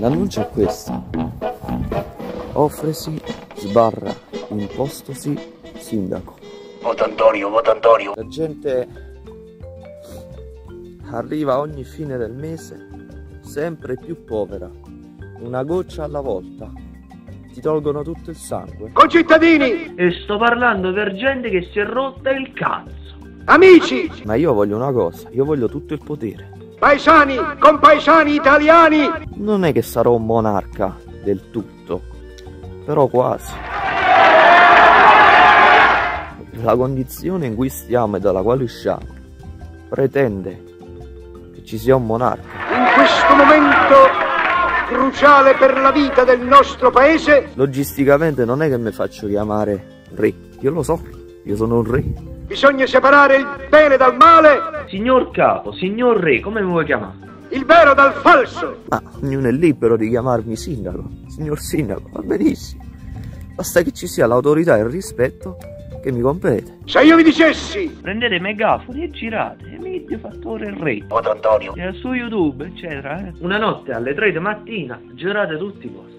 L'annuncio è questo. Offresi, sbarra, impostosi, sindaco. Vota Antonio, vota Antonio. La gente arriva ogni fine del mese sempre più povera, una goccia alla volta. Ti tolgono tutto il sangue. Concittadini, E sto parlando per gente che si è rotta il cazzo. amici, Ma io voglio una cosa, io voglio tutto il potere. Paesani, compaesani italiani, Non è che sarò un monarca del tutto, però quasi. La condizione in cui stiamo e dalla quale usciamo pretende che ci sia un monarca. in questo momento cruciale per la vita del nostro paese, Logisticamente non è che mi faccio chiamare re, io lo so, io sono un re. Bisogna separare il bene dal male, Signor capo, signor re, come mi vuoi chiamare? il vero dal falso. Ma ognuno è libero di chiamarmi sindaco, signor sindaco, va benissimo. Basta che ci sia l'autorità e il rispetto che mi compete. Se io vi dicessi Prendete i megafoni e girate, Emilio Fattore il re. Vota Antonio. E su YouTube, eccetera, eh. Una notte alle 3 di mattina girate tutti i posti.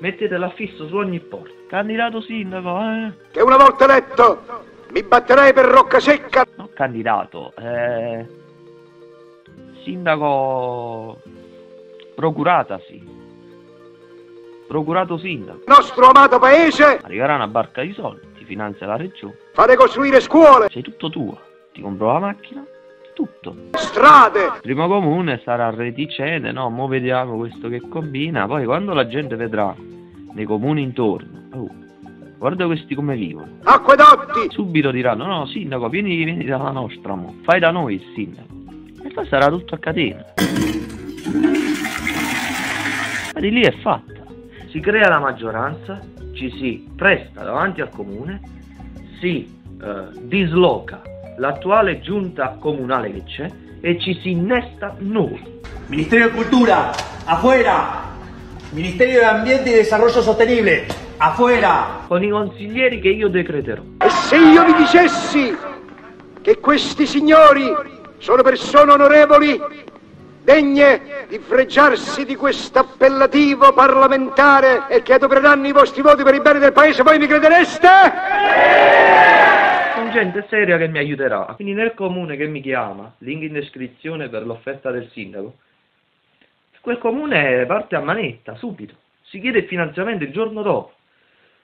Mettete l'affisso su ogni porta. Candidato sindaco, eh. che una volta eletto mi batterei per Roccasecca, No, candidato, eh. Sindaco. Procurata, sì. Procurato sindaco. nostro amato paese, Arriverà una barca di soldi, ti finanzia la regione. fate costruire scuole, Sei tutto tuo. Ti compro la macchina, tutto. strade, Il primo comune sarà reticente, no? Mo vediamo questo che combina. Poi quando la gente vedrà nei comuni intorno, oh, guarda questi come vivono. acquedotti, Subito diranno: no, sindaco, vieni, vieni dalla nostra, mo. fai da noi il sindaco. E poi sarà tutto a catena. Ma di lì è fatta. Si crea la maggioranza, ci si presta davanti al comune, si eh, disloca l'attuale giunta comunale che c'è e ci si innesta noi. Ministerio de Cultura, afuera. Ministerio de Ambiente y Desarrollo Sostenible, afuera. con i consiglieri che io decreterò. e se io vi dicessi che questi signori sono persone onorevoli, degne di fregiarsi di questo appellativo parlamentare e che adopereranno i vostri voti per il bene del paese, voi mi credereste? Con gente seria che mi aiuterà. Quindi nel comune che mi chiama, link in descrizione per l'offerta del sindaco, quel comune parte a manetta, subito. Si chiede il finanziamento il giorno dopo.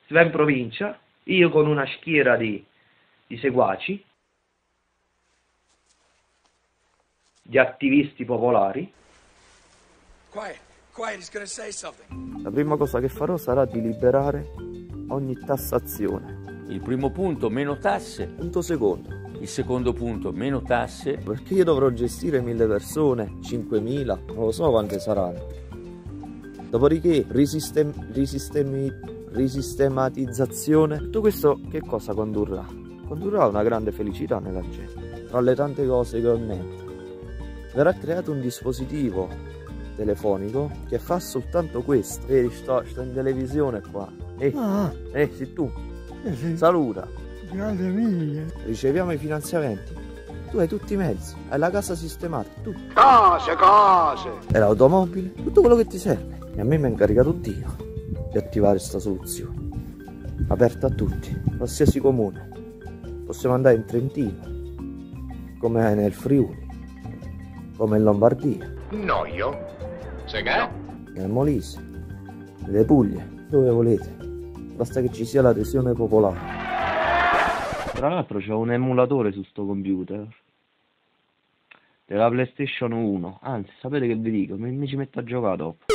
Si va in provincia, io con una schiera di, di seguaci, di attivisti popolari, Quiet. Quiet. He's to say something. La prima cosa che farò sarà di liberare ogni tassazione. Il primo punto, meno tasse. Punto secondo, Il secondo punto, meno tasse. perché io dovrò gestire mille persone, 5.000, non lo so quante saranno. Dopodiché risistem- risistemi- risistematizzazione. Tutto questo che cosa condurrà? Condurrà una grande felicità nella gente. Tra le tante cose che ho in mente. Verrà creato un dispositivo telefonico che fa soltanto questo. Vedi, sto, sto in televisione qua. Eh, Ah, eh, sei tu. eh sì, Saluta. Grazie mille. Riceviamo i finanziamenti. Tu hai tutti i mezzi, hai la casa sistemata, tutto. Cose, cose. E l'automobile, tutto quello che ti serve. E a me mi ha incaricato Dio di attivare questa soluzione. Aperta a tutti, qualsiasi comune. Possiamo andare in Trentino, come nel Friuli, come in Lombardia, No, io. Sai che? nel Molise, nelle Puglie, dove volete. Basta che ci sia l'adesione popolare. Tra l'altro c'è un emulatore su sto computer della PlayStation 1. Anzi, sapete che vi dico? Mi, mi ci metto a giocare dopo.